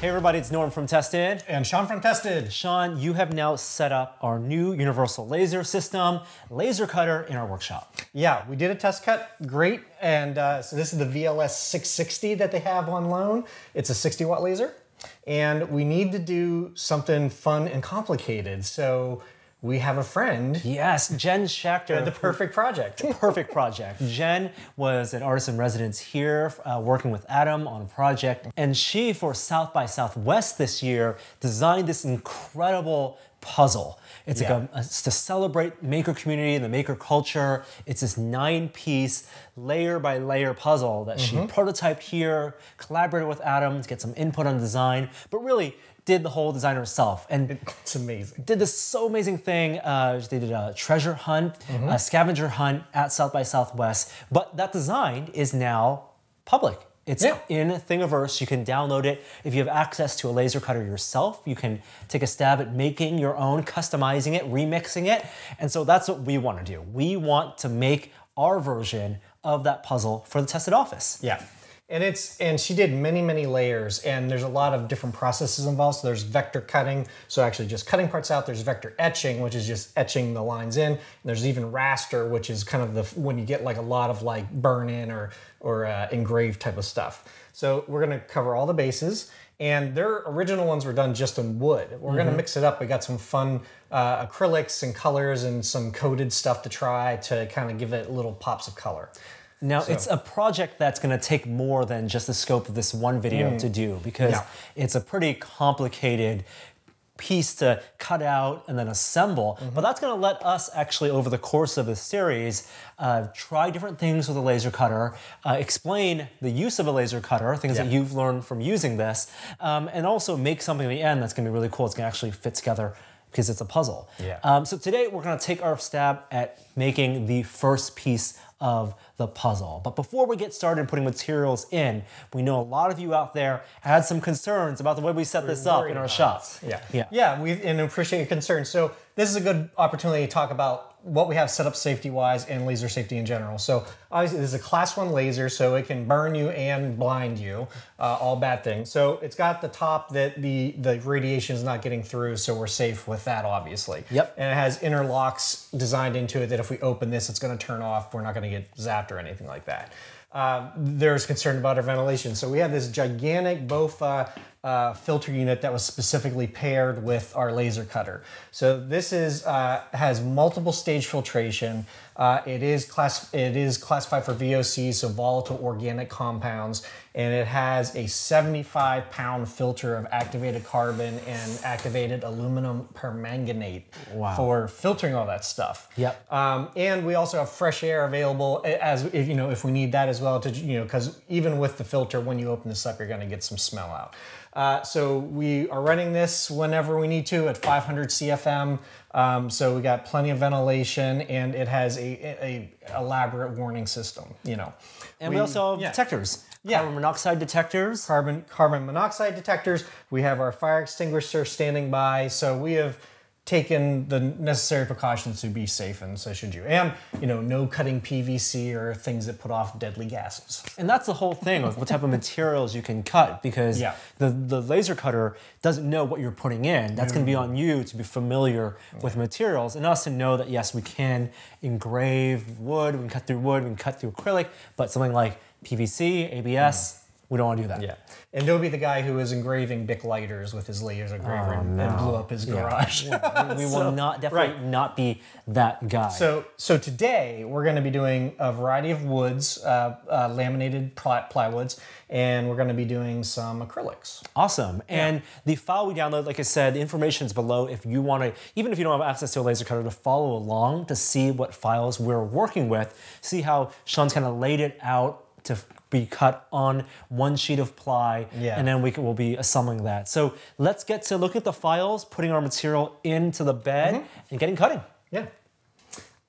Hey everybody, it's Norm from Tested. And Sean from Tested. Sean, you have now set up our new universal laser system, laser cutter in our workshop. Yeah, we did a test cut, great. And uh, so this is the VLS 660 that they have on loan. It's a 60 watt laser. And we need to do something fun and complicated. So we have a friend. Yes, Jen Schachter. The perfect project. perfect project. Jen was an artist in residence here uh, working with Adam on a project. And she, for South by Southwest this year, designed this incredible puzzle. It's yeah. like a, it's to celebrate maker community and the maker culture. It's this nine piece layer by layer puzzle that mm-hmm. she prototyped here, collaborated with Adam to get some input on design, but really did the whole design herself. And it's amazing. Did this so amazing thing. Uh, they did a treasure hunt, mm-hmm. a scavenger hunt at South by Southwest. But that design is now public. It's yeah. in Thingiverse. You can download it. If you have access to a laser cutter yourself, you can take a stab at making your own, customizing it, remixing it. And so that's what we want to do. We want to make our version of that puzzle for the tested office. Yeah. And it's and she did many many layers and there's a lot of different processes involved. So there's vector cutting, so actually just cutting parts out. There's vector etching, which is just etching the lines in. And there's even raster, which is kind of the when you get like a lot of like burn in or or uh, engraved type of stuff. So we're gonna cover all the bases. And their original ones were done just in wood. We're mm-hmm. gonna mix it up. We got some fun uh, acrylics and colors and some coated stuff to try to kind of give it little pops of color. Now, so. it's a project that's going to take more than just the scope of this one video mm. to do because yeah. it's a pretty complicated piece to cut out and then assemble. Mm-hmm. But that's going to let us actually, over the course of the series, uh, try different things with a laser cutter, uh, explain the use of a laser cutter, things yeah. that you've learned from using this, um, and also make something at the end that's going to be really cool. It's going to actually fit together because it's a puzzle. Yeah. Um, so today we're going to take our stab at making the first piece of the puzzle. But before we get started putting materials in, we know a lot of you out there had some concerns about the way we set this up in our shop. Yeah, yeah, yeah. We and appreciate your concerns. So this is a good opportunity to talk about what we have set up safety wise and laser safety in general. So obviously this is a class one laser, so it can burn you and blind you, uh, all bad things. So it's got the top that the, the radiation is not getting through, so we're safe with that obviously. Yep. And it has interlocks designed into it that if we open this, it's gonna turn off. We're not gonna get zapped or anything like that. Uh, there's concern about our ventilation. So we have this gigantic BOFA uh, filter unit that was specifically paired with our laser cutter. So this is uh, has multiple stage filtration. Uh, it is class it is classified for VOCs, so volatile organic compounds, and it has a 75 pound filter of activated carbon and activated aluminum permanganate wow. for filtering all that stuff. Yep. Um, and we also have fresh air available as if you know if we need that as well to you know because even with the filter, when you open this up, you're going to get some smell out. Uh, so we are running this whenever we need to at 500 CFM. Um, so we got plenty of ventilation, and it has a, a, elaborate warning system. You know, and we, we also have yeah. detectors. Yeah. Carbon monoxide detectors. Carbon carbon monoxide detectors. We have our fire extinguisher standing by. So we have taken the necessary precautions to be safe, and so should you. And you know, no cutting PVC or things that put off deadly gases. And that's the whole thing of what type of materials you can cut, because yeah. the the laser cutter doesn't know what you're putting in. That's going to be on you to be familiar with materials, and us to know that yes, we can engrave wood, we can cut through wood, we can cut through acrylic, but something like PVC, ABS. Mm we don't want to do that. Yeah. And don't be the guy who is engraving Bic lighters with his laser engraver oh, no. and blew up his garage. Yeah. we, we so, will not definitely right. not be that guy. So so today we're going to be doing a variety of woods, uh, uh, laminated ply- plywoods, and we're going to be doing some acrylics. Awesome. Yeah. And the file we download, like I said, the information is below if you want to, even if you don't have access to a laser cutter, to follow along to see what files we're working with, see how Sean's kind of laid it out to be cut on one sheet of ply, yeah. and then we will be assembling that. So let's get to look at the files, putting our material into the bed, mm-hmm. and getting cutting. Yeah.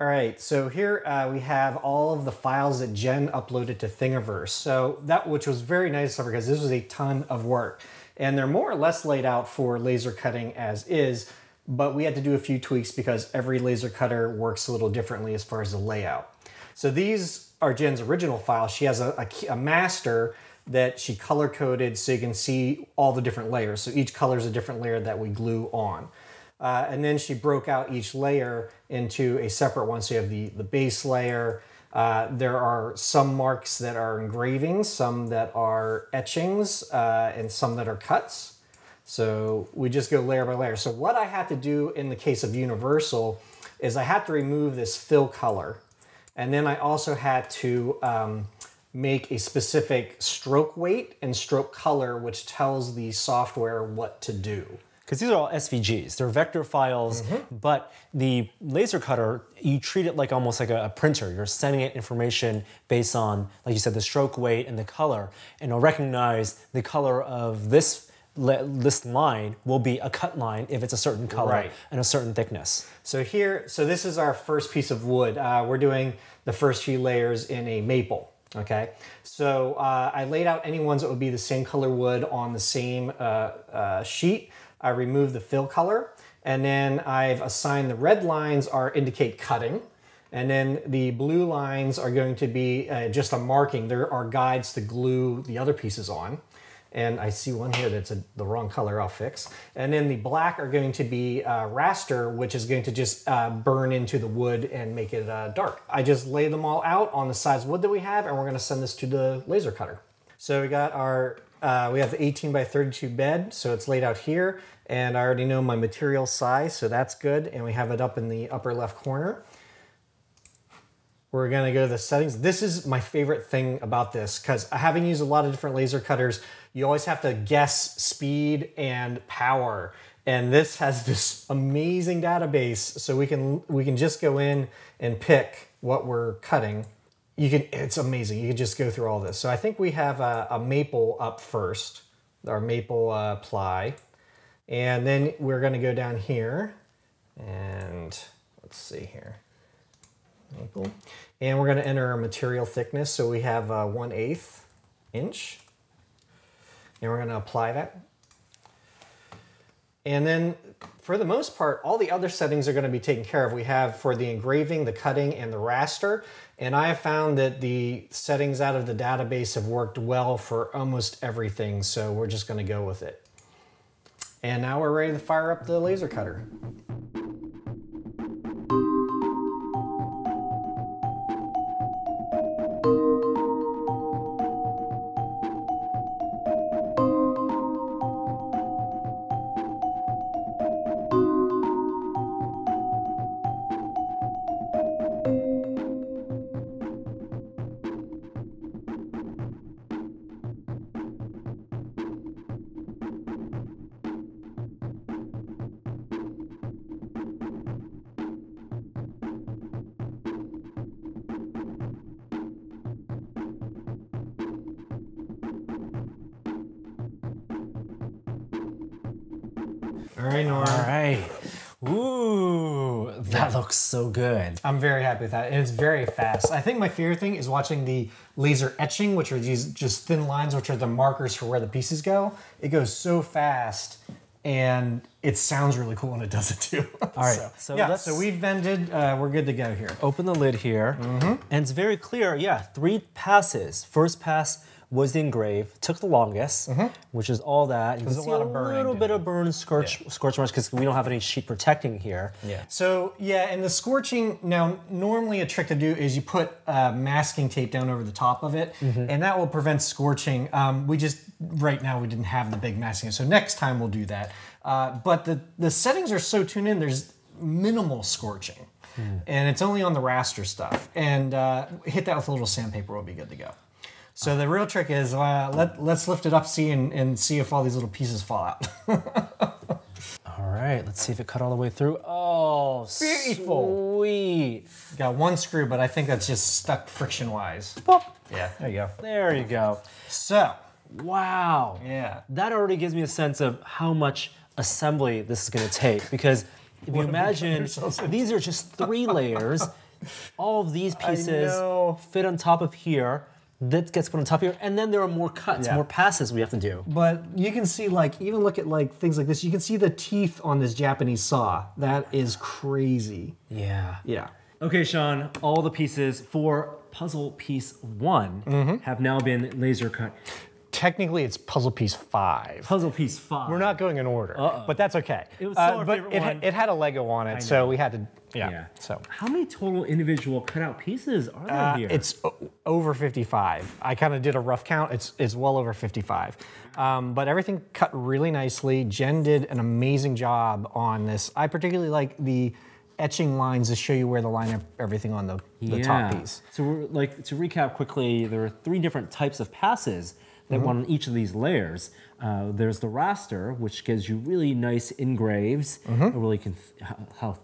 All right, so here uh, we have all of the files that Jen uploaded to Thingiverse. So that, which was very nice of her because this was a ton of work. And they're more or less laid out for laser cutting as is, but we had to do a few tweaks because every laser cutter works a little differently as far as the layout. So these are Jen's original files. She has a, a, a master that she color coded so you can see all the different layers. So each color is a different layer that we glue on. Uh, and then she broke out each layer into a separate one. So you have the, the base layer. Uh, there are some marks that are engravings, some that are etchings, uh, and some that are cuts. So we just go layer by layer. So what I had to do in the case of Universal is I had to remove this fill color. And then I also had to um, make a specific stroke weight and stroke color, which tells the software what to do. Because these are all SVGs, they're vector files, Mm-hmm. but the laser cutter, you treat it like almost like a, a printer. You're sending it information based on, like you said, the stroke weight and the color, and it'll recognize the color of this this line will be a cut line if it's a certain color Right. and a certain thickness. So here, so this is our first piece of wood. Uh, we're doing the first few layers in a maple. Okay, so uh, I laid out any ones that would be the same color wood on the same uh, uh, sheet. I removed the fill color, and then I've assigned the red lines are indicate cutting, and then the blue lines are going to be uh, just a marking. There are guides to glue the other pieces on and I see one here that's a, the wrong color, I'll fix. And then the black are going to be uh, raster, which is going to just uh, burn into the wood and make it uh, dark. I just lay them all out on the size wood that we have, and we're gonna send this to the laser cutter. So we got our, uh, we have the 18 by 32 bed, so it's laid out here, and I already know my material size, so that's good, and we have it up in the upper left corner. We're gonna go to the settings. This is my favorite thing about this because having used a lot of different laser cutters, you always have to guess speed and power. And this has this amazing database, so we can we can just go in and pick what we're cutting. You can it's amazing. You can just go through all this. So I think we have a, a maple up first, our maple uh, ply, and then we're gonna go down here, and let's see here maple. And we're going to enter our material thickness. So we have uh, 1 8th inch. And we're going to apply that. And then for the most part, all the other settings are going to be taken care of. We have for the engraving, the cutting, and the raster. And I have found that the settings out of the database have worked well for almost everything. So we're just going to go with it. And now we're ready to fire up the laser cutter. All right, Nora. All right. Ooh, that looks so good. I'm very happy with that. And it's very fast. I think my favorite thing is watching the laser etching, which are these just thin lines, which are the markers for where the pieces go. It goes so fast and it sounds really cool and it does it too. All right, So, so yeah, so we've vended, uh, we're good to go here. Open the lid here, Mm -hmm. and it's very clear. Yeah, three passes. First pass was the engrave, took the longest, which is all that. You can see lot a of burning little bit of burn, scorch, scorch marks because we don't have any sheet protecting here. Yeah. So yeah, and the scorching now normally a trick to do is you put uh, masking tape down over the top of it, and that will prevent scorching. Um, we just right now we didn't have the big masking, so next time we'll do that. Uh, but the the settings are so tuned in. There's minimal scorching, and it's only on the raster stuff. And uh, hit that with a little sandpaper, we'll be good to go. So the real trick is uh, let let's lift it up, see, and, and see if all these little pieces fall out. All right, let's see if it cut all the way through. Oh, Beautiful. Sweet. Got one screw, but I think that's just stuck friction wise. Boop. Yeah, there you go. There you go. So, Wow. yeah. That already gives me a sense of how much assembly this is going to take because if you imagine these are just three layers, all of these pieces fit on top of here. That gets put on top here, and then there are more cuts, Yeah. more passes we have to do. But you can see, like, even look at like things like this. You can see the teeth on this Japanese saw. That is crazy. Yeah. Yeah. Okay, Sean, all the pieces for puzzle piece one Mm-hmm. have now been laser cut. Technically it's puzzle piece five. Puzzle piece five. We're not going in order, but that's okay. It was still our but favorite it, one. it had a Lego on it, so we had to. Yeah. Yeah. So How many total individual cutout pieces are there uh, here? it's over 55. I kind of did a rough count. It's it's well over 55. Um, but everything cut really nicely. Jen did an amazing job on this. I particularly like the etching lines to show you where to line up everything on the, the top piece. So we're like to recap quickly, there are three different types of passes that Mm-hmm. on each of these layers. Uh, there's the raster, which gives you really nice engraves, Mm-hmm. a really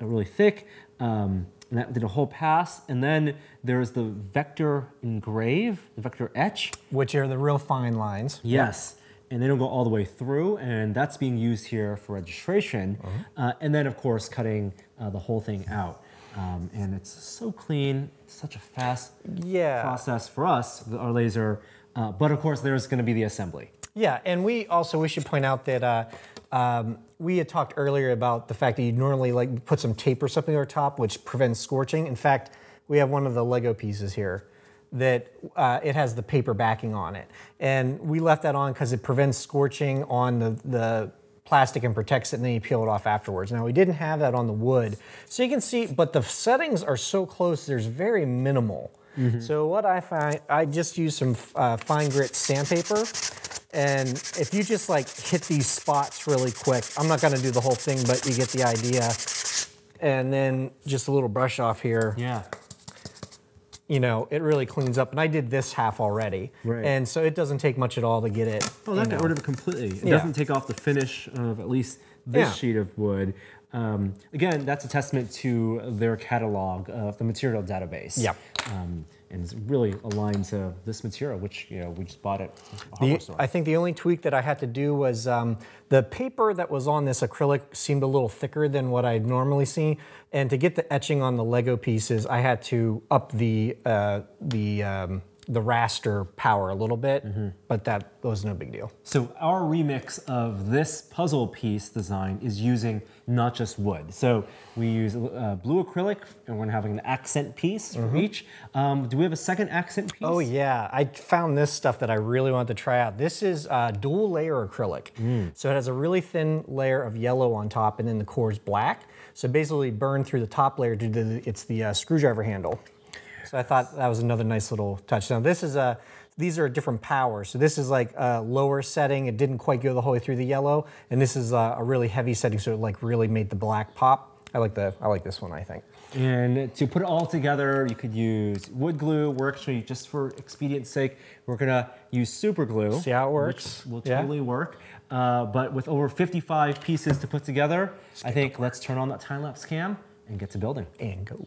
a really thick. Um, and that did a whole pass, and then there's the vector engrave, the vector etch. Which are the real fine lines. Yes. And they don't go all the way through, and that's being used here for registration. Uh, and then, of course, cutting uh, the whole thing out. Um, and it's so clean, such a fast Yeah. process for us, our laser. Uh, but of course, there's going to be the assembly. Yeah, and we also we should point out that uh, um, we had talked earlier about the fact that you normally like put some tape or something over top, which prevents scorching. In fact, we have one of the Lego pieces here that uh, it has the paper backing on it, and we left that on because it prevents scorching on the the plastic and protects it, and then you peel it off afterwards. Now we didn't have that on the wood, so you can see, but the settings are so close. There's very minimal. So what I find, I just use some uh, fine grit sandpaper, and if you just like hit these spots really quick, I'm not gonna do the whole thing, but you get the idea. And then just a little brush off here, Yeah. you know, it really cleans up. And I did this half already, Right. and so it doesn't take much at all to get it. Oh, that got rid of it completely. It Yeah. doesn't take off the finish of at least this Yeah. sheet of wood. Um, again, that's a testament to their catalog of the material database. Yep. Um, and it's really aligned to this material, which you know we just bought at The- I think the only tweak that I had to do was um, the paper that was on this acrylic seemed a little thicker than what I'd normally see, and to get the etching on the Lego pieces, I had to up the uh, the um, the raster power a little bit, Mm-hmm. but that was no big deal. So our remix of this puzzle piece design is using not just wood. So we use uh, blue acrylic, and we're having an accent piece for each. Um, do we have a second accent piece? Mm-hmm. Oh yeah, I found this stuff that I really wanted to try out. This is uh, dual layer acrylic. Mm. So it has a really thin layer of yellow on top, and then the core is black. So basically, burn through the top layer due to the, it's the uh, screwdriver handle. So I thought that was another nice little touch. Now this is a these are a different power. So this is like a lower setting. It didn't quite go the whole way through the yellow, and this is a, a really heavy setting. So it like really made the black pop. I like the I like this one. I think. And to put it all together, you could use wood glue. We're actually, just for expedience sake, we're gonna use super glue. See how it works? Will Yeah. totally work. Uh, but with over 55 pieces to put together, I think let's turn on that time lapse cam and get to building. And go.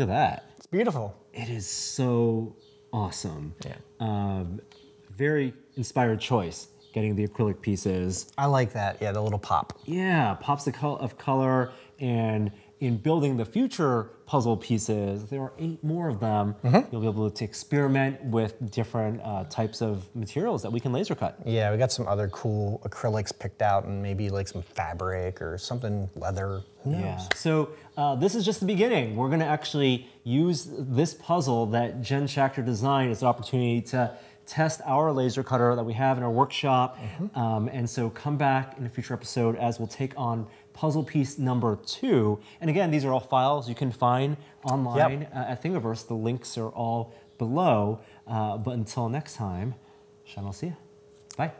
Look at that. It's beautiful. It is so awesome. Yeah. Um, very inspired choice getting the acrylic pieces. I like that. Yeah, the little pop. Yeah, pops of col- of color. And in building the future puzzle pieces, there are eight more of them. You'll be able to experiment with different uh, types of materials that we can laser cut. Yeah, we got some other cool acrylics picked out and maybe like some fabric or something leather. Who knows? Yeah. So uh, this is just the beginning. We're going to actually use this puzzle that Jen Schachter designed as an opportunity to test our laser cutter that we have in our workshop. Um, and so come back in a future episode as we'll take on puzzle piece number two. And again, these are all files you can find online uh, at Thingiverse. The links are all below. Uh, but until next time, Sean, I'll see you. Bye.